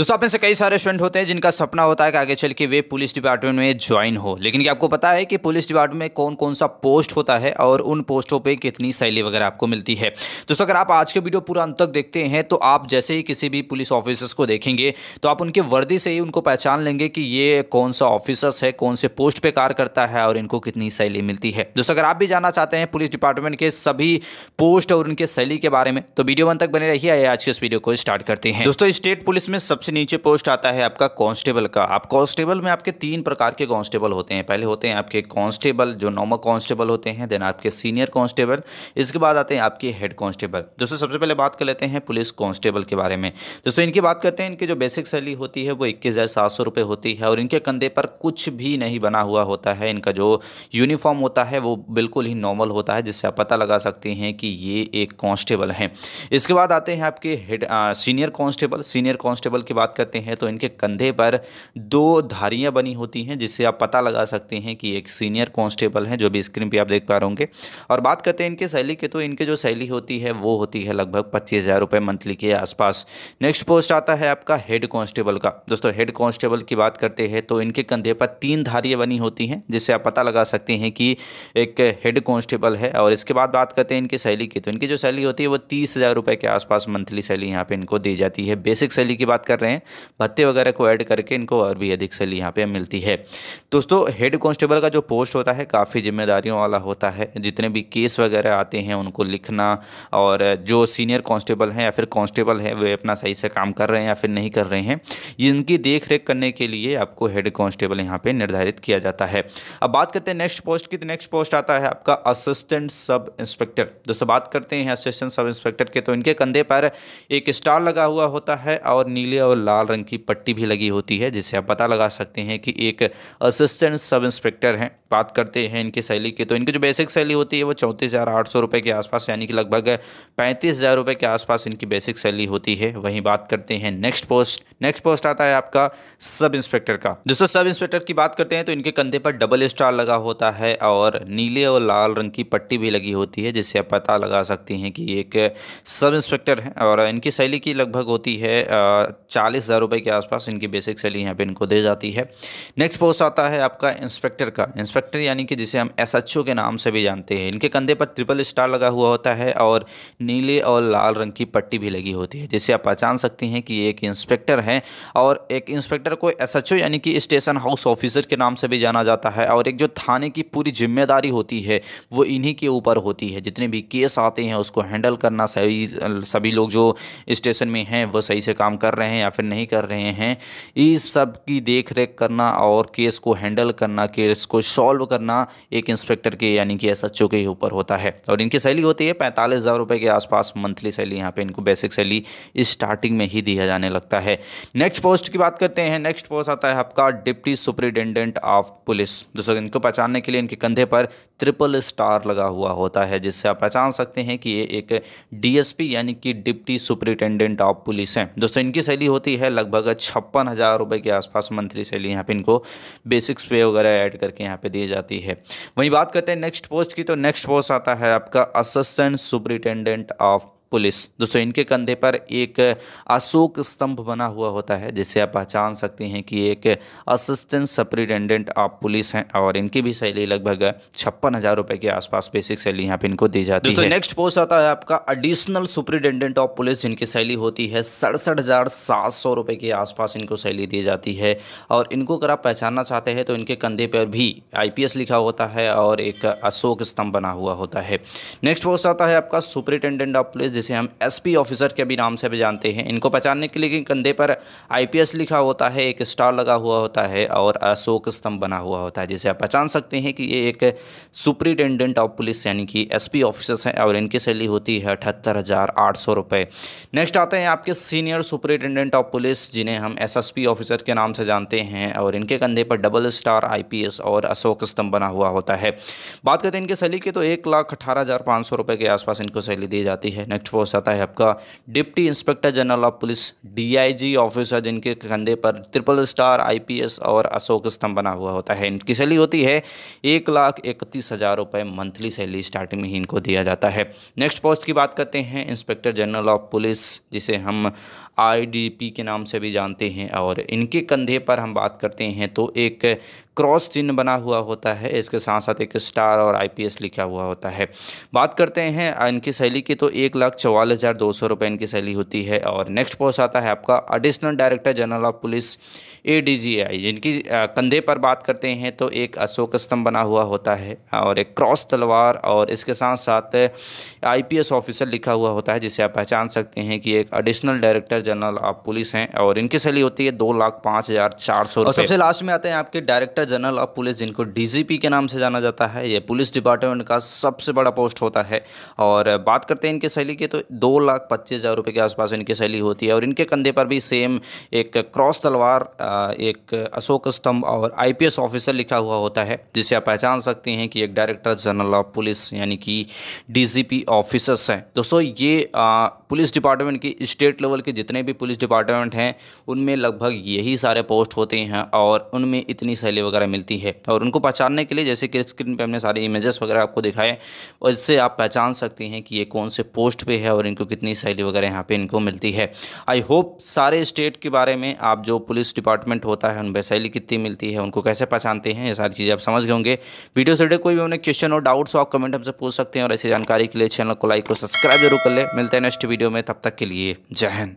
दोस्तों, आप में से कई सारे स्टूडेंट होते हैं जिनका सपना होता है कि आगे चल के वे पुलिस डिपार्टमेंट में ज्वाइन हो। लेकिन क्या आपको पता है कि पुलिस डिपार्टमेंट में कौन कौन सा पोस्ट होता है और उन पोस्टों पे कितनी सैली वगैरह आपको मिलती है? दोस्तों, अगर आप आज के वीडियो पूरा अंत तक देखते हैं तो आप जैसे ही किसी भी पुलिस ऑफिसर्स को देखेंगे तो आप उनके वर्दी से ही उनको पहचान लेंगे कि ये कौन सा ऑफिसर्स है, कौन से पोस्ट पे कार्य करता है और इनको कितनी सैली मिलती है। दोस्तों, अगर आप भी जानना चाहते हैं पुलिस डिपार्टमेंट के सभी पोस्ट और उनके सैली के बारे में तो वीडियो अंत तक बने रहिए आज के इस वीडियो को स्टार्ट करते हैं। दोस्तों स्टेट पुलिस में सबसे सबसे नीचे पोस्ट आता है आपका कांस्टेबल का। आप कांस्टेबल में आपके तीन प्रकार के कांस्टेबल होते हैं। पहले होते हैं आपके कांस्टेबल, जो नॉर्मल कांस्टेबल होते हैं, देन आपके सीनियर कांस्टेबल। इसके बाद आते हैं आपके हेड कांस्टेबल। दोस्तों, सबसे पहले बात कर लेते हैं पुलिस कांस्टेबल के बारे में। दोस्तों, इनकी बात करते हैं, इनकी जो बेसिक सैलरी होती है, वो इक्कीस हज़ार होती है, और इनके कंधे पर कुछ भी नहीं बना हुआ होता है। इनका जो यूनिफॉर्म होता है, वो बिल्कुल ही नॉर्मल होता है, जिससे आप पता लगा सकते हैं कि ये एक कांस्टेबल हैं। इसके बाद आते हैं आपके head senior constable. Senior constable की बात करते हैं तो इनके कंधे पर दो धारियाँ बनी होती हैं, जिससे आप पता लगा सकते हैं कि एक सीनियर कांस्टेबल हैं, जो भी स्क्रीन पे आप देख पा रहे होंगे। और बात करते हैं इनके सैली की तो इनके जो सैली होती है, वो होती है लगभग पच्चीस हज़ार मंथली के आसपास। नेक्स्ट पोस्ट आता है आपका हेड कॉन्स्टेबल का। दोस्तों, हेड कॉन्स्टेबल की बात करते हैं तो इनके कंधे पर तीन धारियाँ बनी होती हैं, जिससे आप पता लगा सकते हैं कि एक हेड कॉन्स्टेबल है। और इसके बाद बात करते हैं इनकी सैली की तो इनकी जो सैली होती है, वो तीस हज़ार रुपये के आसपास मंथली सैली यहाँ पे इनको दी जाती है। बेसिक सैली की बात कर रहे हैं, भत्ते वगैरह को ऐड करके इनको और भी अधिक सैली यहाँ पे मिलती है। दोस्तों, हेड कांस्टेबल का जो पोस्ट होता है, काफ़ी जिम्मेदारियों वाला होता है। जितने भी केस वगैरह आते हैं, उनको लिखना और जो सीनियर कांस्टेबल हैं या फिर कांस्टेबल है, वे अपना सही से काम कर रहे हैं या फिर नहीं कर रहे हैं, इनकी देख करने के लिए आपको हेड कांस्टेबल यहाँ पे निर्धारित किया जाता है। अब बात करते हैं नेक्स्ट पोस्ट की तो नेक्स्ट पोस्ट आता है आपका असिस्टेंट सब इंस्पेक्टर। दोस्तों, बात करते हैं असिस्टेंट सब इंस्पेक्टर के तो इनके कंधे पर एक स्टार लगा हुआ होता है और नीले और लाल रंग की पट्टी भी लगी होती है, जिससे आप पता लगा सकते हैं कि एक असिस्टेंट सब इंस्पेक्टर हैं, बात करते हैं इनकी सैली की। तो इनकी जो बेसिक सैली होती है, वो चौंतीस हज़ार आठ सौ रुपये के आसपास, यानी कि लगभग पैंतीस हज़ार रुपये के आसपास इनकी बेसिक सैली होती है। वहीं बात करते हैं नेक्स्ट पोस्ट नेक्स्ट पोस्ट आता है आपका सब इंस्पेक्टर का। दोस्तों सब इंस्पेक्टर की बात करते हैं तो इनके कंधे पर डबल स्टार लगा होता है और नीले और लाल रंग की पट्टी भी लगी होती है, जिससे आप पता लगा सकते हैं कि एक सब इंस्पेक्टर है और इनकी सैली की लगभग होती है चालीस हज़ार रुपये के आसपास इनकी बेसिक सैली यहाँ पे इनको दे जाती है। नेक्स्ट पोस्ट आता है आपका इंस्पेक्टर का। इंस्पेक्टर यानी कि जिसे हम एसएचओ के नाम से भी जानते हैं। इनके कंधे पर ट्रिपल स्टार लगा हुआ होता है और नीले और लाल रंग की पट्टी भी लगी होती है, जिसे आप पहचान सकते हैं कि एक इंस्पेक्टर हैं और एक इंस्पेक्टर को एसएचओ यानी कि स्टेशन हाउस ऑफिसर के नाम से भी जाना जाता है और एक जो थाने की पूरी ज़िम्मेदारी होती है, वो इन्हीं के ऊपर होती है। जितने भी केस आते हैं, उसको हैंडल करना सही, सभी लोग जो स्टेशन में हैं, वो सही से काम कर रहे हैं फिर नहीं कर रहे हैं। इस सब की देख रेख करना और केस को हैंडल करना, केस को सॉल्व करना एक इंस्पेक्टर के यानी कि एस के ऊपर होता है। और इनकी सैली होती है, पैंतालीस हज़ार के आसपास मंथली सैली यहाँ पे इनको बेसिक सैली स्टार्टिंग में ही दिया जाने लगता है। नेक्स्ट पोस्ट की बात करते हैं। नेक्स्ट पोस्ट आता है आपका डिप्टी सुपरिटेंडेंट ऑफ़ पुलिस। दोस्तों, इनको पहचानने के लिए इनके कंधे पर ट्रिपल स्टार लगा हुआ होता है, जिससे आप पहचान सकते हैं कि ये एक डीएसपी यानी कि डिप्टी सुपरिटेंडेंट ऑफ़ पुलिस हैं। दोस्तों, इनकी होती है, लगभग छप्पन हज़ार रुपये के आसपास मंथली सैलरी यहाँ पे इनको बेसिक्स पे वगैरह ऐड करके यहाँ पे दी जाती है। वहीं बात करते हैं नेक्स्ट पोस्ट की तो नेक्स्ट पोस्ट आता है आपका असिस्टेंट सुपरिटेंडेंट ऑफ़ पुलिस। दोस्तों इनके कंधे पर एक अशोक स्तंभ बना हुआ होता है जिससे आप पहचान सकते हैं कि एक असिस्टेंट सुप्रिटेंडेंट ऑफ़ पुलिस हैं और इनकी भी सैली लगभग छप्पन हज़ार रुपये के आसपास बेसिक सैली यहाँ पे इनको दी जाती दोस्तों है। नेक्स्ट पोस्ट आता है आपका एडिशनल सुप्रिटेंडेंट ऑफ़ पुलिस जिनकी सैली होती है सड़सठ हज़ार सात सौ रुपये के आसपास इनको सैली दी जाती है। और इनको अगर आप पहचानना चाहते हैं तो इनके कंधे पर भी आईपीएस लिखा होता है और एक अशोक स्तंभ बना हुआ होता है। नेक्स्ट पोस्ट आता है आपका सुप्रिटेंडेंट ऑफ़ पुलिस जिसे हम एसपी ऑफिसर के भी नाम से भी जानते हैं। इनको पहचानने के लिए कंधे पर आईपीएस लिखा होता है, एक स्टार लगा हुआ होता है और अशोक स्तंभ बना हुआ होता है, जिसे आप पहचान सकते हैं कि ये एक सुप्रिटेंडेंट ऑफ़ पुलिस यानी कि एसपी ऑफिसर्स हैं और इनकी सैली होती है अठहत्तर हज़ार आठ सौ रुपये नेक्स्ट आते हैं आपके सीनियर सुप्रिटेंडेंट ऑफ़ पुलिस जिन्हें हम एस ऑफिसर के नाम से जानते हैं और इनके कंधे पर डबल स्टार आईपीएस और अशोक स्तंभ बना हुआ होता है। बात करते हैं इनके सैली की तो एक लाख अठारह हज़ार पाँच सौ रुपये के आसपास इनको सैली दी जाती है। नेक्स्ट नेक्स्ट पोस्ट आता है आपका। Deputy inspector general of police, DIG officer जिनके कंधे पर ट्रिपल स्टार, आईपीएस और अशोक स्तंभ बना हुआ होता है। इनकी सैलरी होती है एक लाख इकतीस हज़ार रुपये मंथली सैलरी स्टार्टिंग में ही इनको दिया जाता है। नेक्स्ट पोस्ट की बात करते हैं, इंस्पेक्टर जनरल ऑफ़ पुलिस, जिसे हम आईडीपी के नाम से भी जानते हैं और इनके कंधे पर हम बात करते हैं तो एक क्रॉस चिन्ह बना हुआ होता है इसके साथ साथ एक स्टार और आईपीएस लिखा हुआ होता है। बात करते हैं इनकी सैली की तो एक लाख चौवालीस हज़ार दो सौ रुपये इनकी सैली होती है और नेक्स्ट पोस्ट आता है आपका additional director general of police A D G I इनकी कंधे पर बात करते हैं तो एक अशोक स्तंभ बना हुआ होता है और एक क्रॉस तलवार और इसके साथ साथ आईपीएस ऑफिसर लिखा हुआ होता है जिसे आप पहचान सकते हैं कि एक additional director general of police हैं और इनकी सैली होती है दो लाख पाँच हज़ार चार सौ और सबसे लास्ट में आते हैं आपके डायरेक्टर जनरल ऑफ़ पुलिस जिनको डीजीपी के नाम से जाना जाता है, ये पुलिस डिपार्टमेंट का सबसे बड़ा पोस्ट होता है। और बात करते हैं इनके शैली की तो दो लाख पच्चीस हज़ार रुपये के आसपास इनकी शैली होती है। और इनके कंधे पर भी सेम एक क्रॉस तलवार एक अशोक स्तंभ और आईपीएस ऑफिसर लिखा हुआ होता है, जिसे आप पहचान सकते हैं कि एक डायरेक्टर जनरल ऑफ़ पुलिस, यानी कि डी ऑफिसर्स हैं। दोस्तों, ये पुलिस डिपार्टमेंट की स्टेट लेवल के जितने भी पुलिस डिपार्टमेंट हैं, उनमें लगभग यही सारे पोस्ट होते हैं और उनमें इतनी सैली वगैरह मिलती है। और उनको पहचानने के लिए जैसे कि स्क्रीन पर हमने सारे इमेजेस वगैरह आपको दिखाए, और इससे आप पहचान सकते हैं कि ये कौन से पोस्ट पर है और इनको कितनी सैली वगैरह यहाँ पर इनको मिलती है। आई होप सारे स्टेट के बारे में आप जो पुलिस डिपार्टमेंट होता है उन सैली कितनी मिलती है, उनको कैसे पहचानते हैं, ये सारी चीज़ें आप समझ गए होंगे। वीडियो से कोई भी उन्हें क्वेश्चन और डाउट्स आप कमेंट हमसे पूछ सकते हैं, और ऐसी जानकारी के लिए चैनल को लाइक और सब्सक्राइब ज़रूर कर ले। मिलते हैं नेक्स्ट वीडियो में तब तक के लिए जय हिंद।